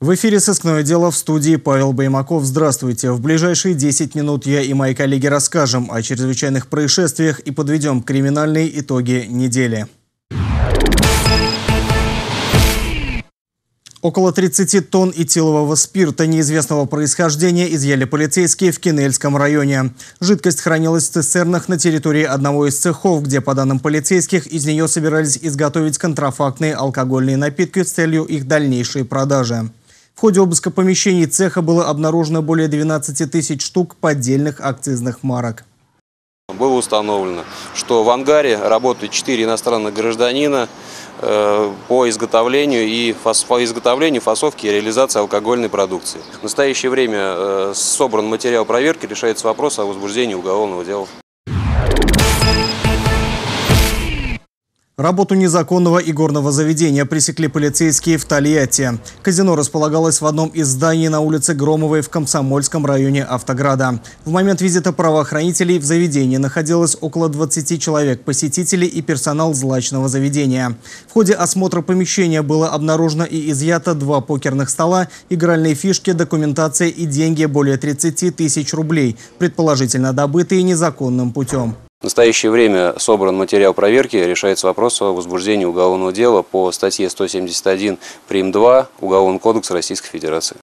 В эфире «Сыскное дело» в студии Павел Баймаков. Здравствуйте. В ближайшие 10 минут я и мои коллеги расскажем о чрезвычайных происшествиях и подведем криминальные итоги недели. Около 30 тонн этилового спирта неизвестного происхождения изъяли полицейские в Кинельском районе. Жидкость хранилась в цистернах на территории одного из цехов, где, по данным полицейских, из нее собирались изготовить контрафактные алкогольные напитки с целью их дальнейшей продажи. В ходе обыска помещений цеха было обнаружено более 12 тысяч штук поддельных акцизных марок. Было установлено, что в ангаре работают 4 иностранных гражданина э, по изготовлению и по изготовлению, фасовке и реализации алкогольной продукции. В настоящее время э, собран материал проверки, решается вопрос о возбуждении уголовного дела. Работу незаконного игорного заведения пресекли полицейские в Тольятти. Казино располагалось в одном из зданий на улице Громовой в Комсомольском районе Автограда. В момент визита правоохранителей в заведении находилось около 20 человек, посетителей и персонал злачного заведения. В ходе осмотра помещения было обнаружено и изъято два покерных стола, игральные фишки, документация и деньги более 30 тысяч рублей, предположительно добытые незаконным путем. В настоящее время собран материал проверки, решается вопрос о возбуждении уголовного дела по статье 171 прим. 2 Уголовного кодекса Российской Федерации.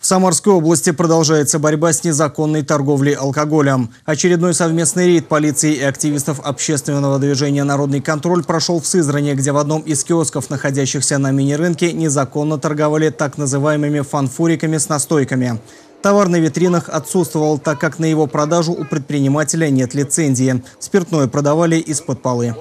В Самарской области продолжается борьба с незаконной торговлей алкоголем. Очередной совместный рейд полиции и активистов общественного движения «Народный контроль» прошел в Сызране, где в одном из киосков, находящихся на мини-рынке, незаконно торговали так называемыми фанфуриками с настойками. Товар на витринах отсутствовал, так как на его продажу у предпринимателя нет лицензии. Спиртное продавали из-под полы.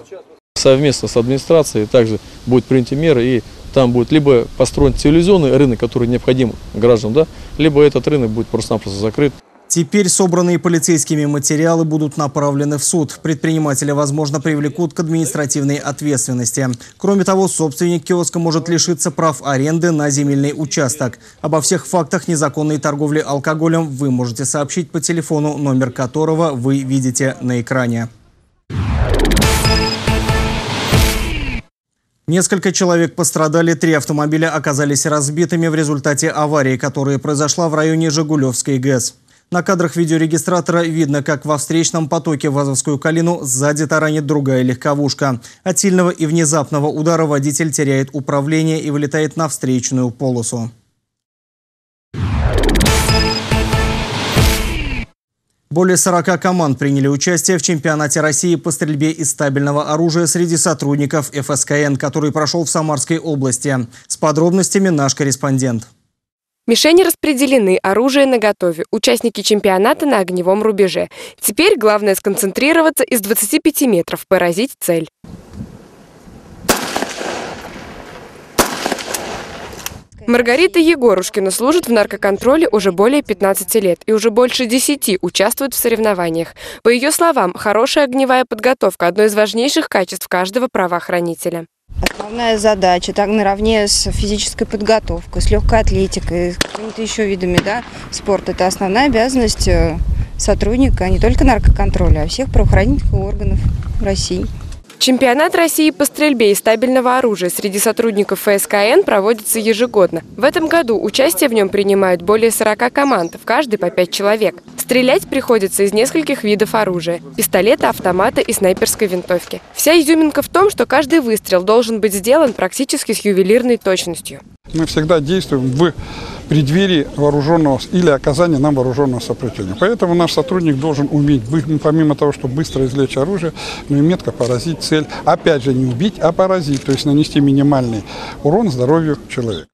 Совместно с администрацией также будет приняты меры и там будет либо построен цивилизованный рынок, который необходим гражданам, да, либо этот рынок будет просто-напросто закрыт. Теперь собранные полицейскими материалы будут направлены в суд. Предпринимателя, возможно, привлекут к административной ответственности. Кроме того, собственник киоска может лишиться прав аренды на земельный участок. Обо всех фактах незаконной торговли алкоголем вы можете сообщить по телефону, номер которого вы видите на экране. Несколько человек пострадали, три автомобиля оказались разбитыми в результате аварии, которая произошла в районе Жигулевской ГЭС. На кадрах видеорегистратора видно, как во встречном потоке в Азовскую Калину сзади таранит другая легковушка. От сильного и внезапного удара водитель теряет управление и вылетает на встречную полосу. Более 40 команд приняли участие в чемпионате России по стрельбе из стабильного оружия среди сотрудников ФСКН, который прошел в Самарской области. С подробностями наш корреспондент. Мишени распределены, оружие наготове, участники чемпионата на огневом рубеже. Теперь главное сконцентрироваться из 25 метров, поразить цель. Маргарита Егорушкина служит в наркоконтроле уже более 15 лет и уже больше 10 участвует в соревнованиях. По ее словам, хорошая огневая подготовка – одно из важнейших качеств каждого правоохранителя. Основная задача, так наравне с физической подготовкой, с легкой атлетикой, с какими-то еще видами да, спорта, это основная обязанность э, сотрудника не только наркоконтроля, а всех правоохранительных органов России. Чемпионат России по стрельбе из стабильного оружия среди сотрудников ФСКН проводится ежегодно. В этом году участие в нем принимают более 40 команд, в каждой по 5 человек. Стрелять приходится из нескольких видов оружия – пистолета, автомата и снайперской винтовки. Вся изюминка в том, что каждый выстрел должен быть сделан практически с ювелирной точностью. Мы всегда действуем в преддверии вооруженного или оказания нам вооруженного сопротивления. Поэтому наш сотрудник должен уметь, помимо того, чтобы быстро извлечь оружие, но и метко поразить цель. Опять же, не убить, а поразить, то есть нанести минимальный урон здоровью человека.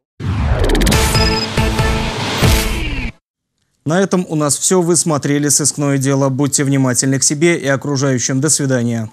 На этом у нас все. Вы смотрели «Сыскное дело». Будьте внимательны к себе и окружающим. До свидания.